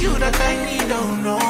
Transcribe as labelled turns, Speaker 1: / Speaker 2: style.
Speaker 1: you that I need, oh no.